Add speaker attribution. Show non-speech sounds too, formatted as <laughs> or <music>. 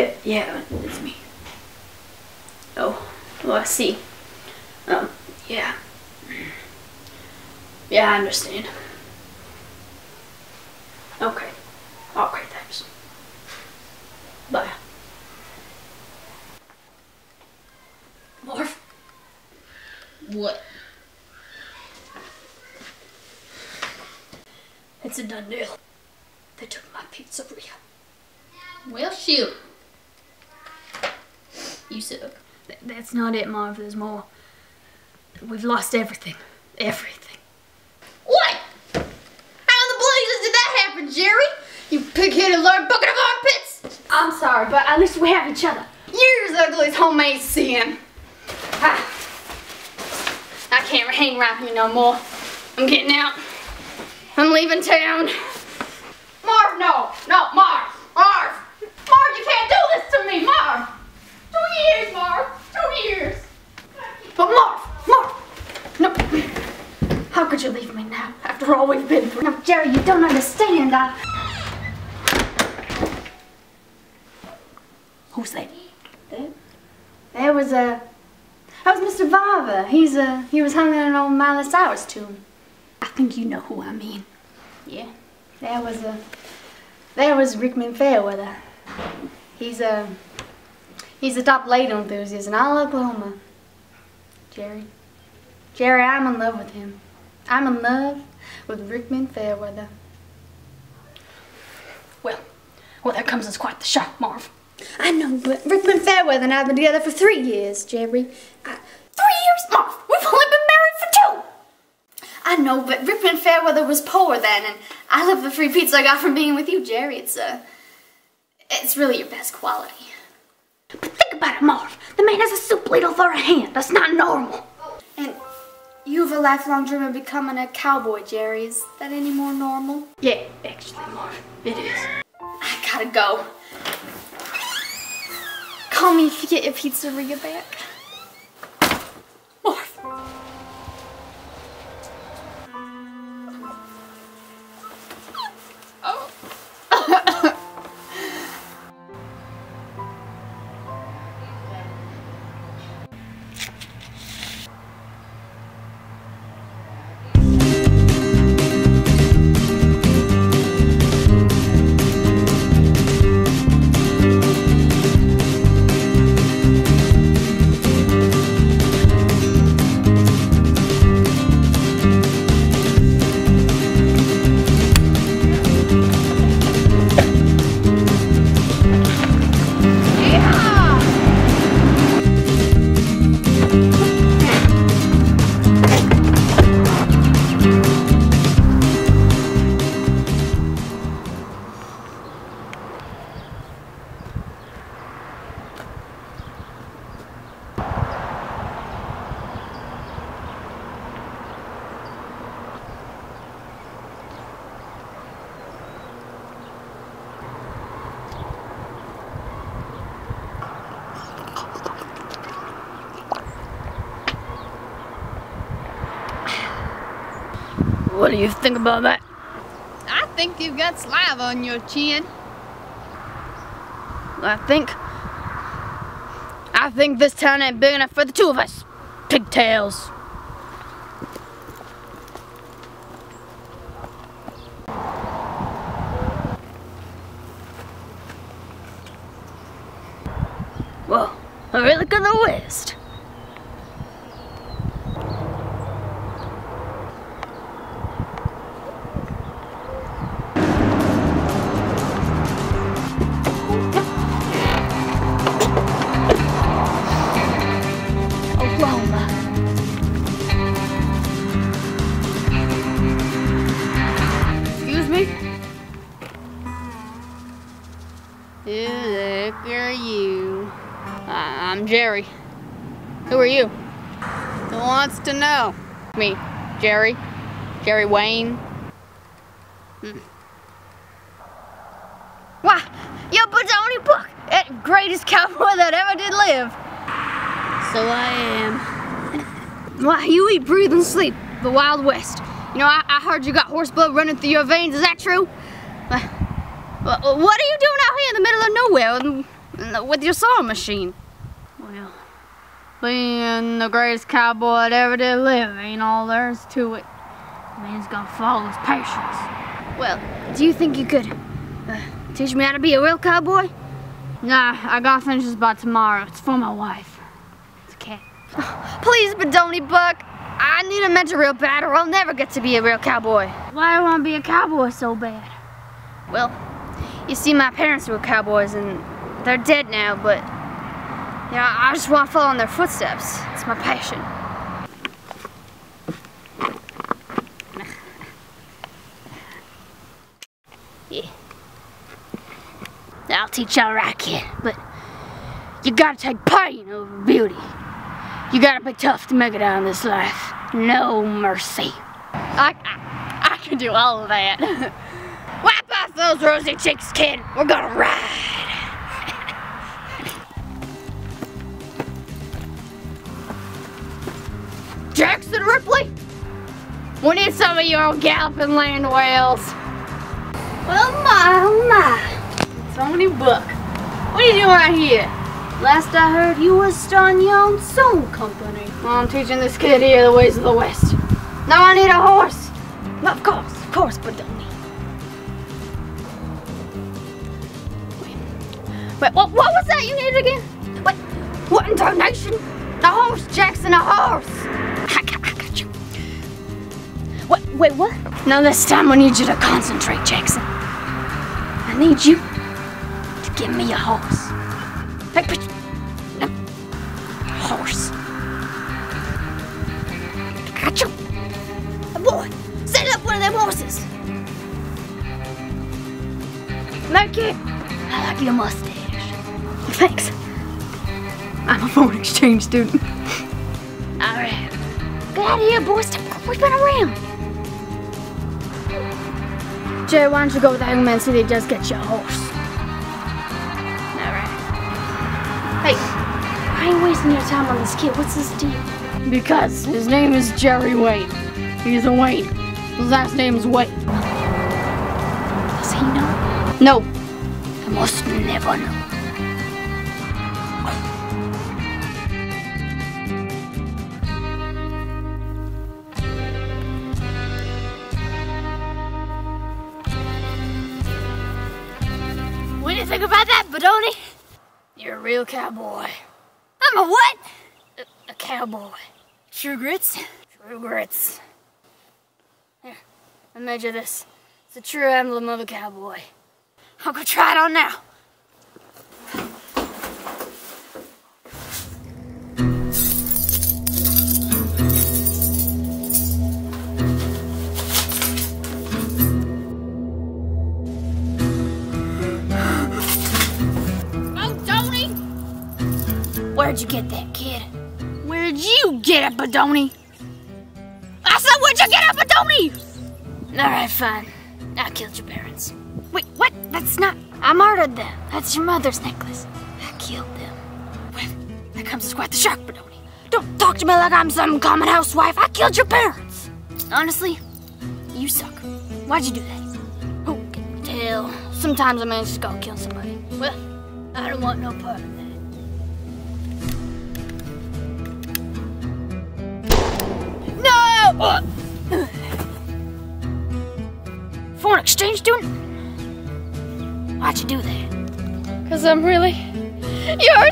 Speaker 1: Yeah, yeah, it's me. Oh, oh, I see. Um, yeah. Yeah, I understand. Okay. Okay, thanks. Bye. Morph?
Speaker 2: What?
Speaker 1: It's a done deal. They took my pizzeria.
Speaker 2: Well, shoot. You suck.
Speaker 1: Th- that's not it, Marv. There's more. We've lost everything. Everything.
Speaker 2: What? How in the blazes did that happen, Jerry? You pig-headed lard bucket of armpits!
Speaker 1: I'm sorry, but at least we have each other.
Speaker 2: You're as ugly as homemade sin. Ah. I can't hang around here no more. I'm getting out. I'm leaving town. Marv, no! No, Marv! Marv! Marv, you can't do this to me, Marv! Two years, Marv! Two years!
Speaker 1: But Marv, Marv, no. How could you leave me now after all we've been through?
Speaker 3: Now, Jerry, you don't I,
Speaker 1: Who's that?
Speaker 3: there was a. That was Mr. Varver. He's a. He was hanging in old Miley Cyrus tomb.
Speaker 1: I think you know who I mean.
Speaker 3: Yeah. There was a. There was Rickman Fairweather. He's a. He's a top late enthusiast in all Oklahoma. Jerry. Jerry, I'm in love with him. I'm in love with Rickman Fairweather.
Speaker 1: Well, well, there comes as quite the shock, Marv.
Speaker 3: I know, but Rickman Fairweather and I have been together for three years, Jerry. I,
Speaker 1: Three years, Marv. We've only been married for two.
Speaker 3: I know, but Rickman Fairweather was poor then, and I love the free pizza I got from being with you, Jerry. It's uh, it's really your best quality.
Speaker 1: But think about it, Marv. The man has a soup ladle for a hand. That's not normal.
Speaker 3: And you have a lifelong dream of becoming a cowboy, Jerry. Is that any more normal?
Speaker 1: Yeah, actually, Marv, it is.
Speaker 3: Call me if you get your pizzeria back.
Speaker 1: What do you think about that?
Speaker 2: I think you've got saliva on your chin.
Speaker 1: I think. I think this town ain't big enough for the two of us. Pigtails. Well, I really got the west.
Speaker 2: Are you?
Speaker 1: I- I'm Jerry. Who are you?
Speaker 2: Who wants to know?
Speaker 1: Me, Jerry. Jerry Wayne.
Speaker 2: Why, you're Badoni Buck, that greatest cowboy that ever did live.
Speaker 1: So I am. <laughs> Why, you eat, breathe, and sleep the Wild West. You know, I, I heard you got horse blood running through your veins. Is that true?
Speaker 2: What are you doing out here in the middle of nowhere with, your sewing machine?
Speaker 3: Well, being the greatest cowboy that ever did live ain't all there is to it. Man's gonna follow his passions.
Speaker 2: Well, do you think you could uh, teach me how to be a real cowboy?
Speaker 3: Nah, I gotta finish this by tomorrow. It's for my wife. It's a cat. <sighs>
Speaker 2: Please, Badoni Buck. I need a mentor real bad or I'll never get to be a real cowboy.
Speaker 3: Why do I wanna be a cowboy so bad?
Speaker 2: Well, you see, my parents were cowboys and they're dead now, but you know, I just want to follow in their footsteps. It's my passion. <laughs> yeah. I'll teach you all right, kid, but you gotta take pain over beauty. You gotta be tough to make it out in this life. No mercy.
Speaker 3: I, I, I can do all of that. <laughs>
Speaker 2: Wipe off those rosy cheeks, kid. We're gonna ride. Ripley, we need some of your galloping land whales.
Speaker 3: Well, my, oh my. Tony Buck, what are you doing right here? Last I heard, you was starting your own sewing company.
Speaker 2: Well, I'm teaching this kid here the ways of the West. Now I need a horse. Of course, of course, but don't need. Wait, what, what was that you needed again? Wait, what in tarnation? A horse, Jackson, a horse. Wait, what? Now this time I need you to concentrate, Jackson. I need you to give me a horse. Hey, but, no, horse. Got you. Boy, set up one of them horses. Mikey, I like your mustache. Thanks.
Speaker 3: I'm a foreign exchange student. <laughs>
Speaker 2: All right. Get out of here, boy. Stop creeping around. Jay, why don't you go with the young man so they just get you a horse? All right. Hey, why are you wasting your time on this kid? What's his deal?
Speaker 3: Because his name is Jerry Wayne. He's a Wayne. His last name's Wayne.
Speaker 2: Does he know?
Speaker 3: No,
Speaker 2: I must never know. Think about that, Badoni? You're a real cowboy. I'm a what? A, a cowboy.
Speaker 3: True Grits.
Speaker 2: True grits. Here, I made you this. It's a true emblem of a cowboy. I'll go try it on now. Where'd you get that, kid? Where'd you get it, Badoni? I said, where'd you get it, Badoni? Alright, fine. I killed your parents. Wait, what? That's not. I murdered them. That's your mother's necklace. I killed them. Well, there comes Squat the Shark, Badoni. Don't talk to me like I'm some common housewife. I killed your parents. Honestly, you suck. Why'd you do that? Who can tell? Sometimes a man just gotta kill somebody. Well, I don't want no part of that. No! Foreign exchange student? Why'd you do that?
Speaker 3: Because I'm really your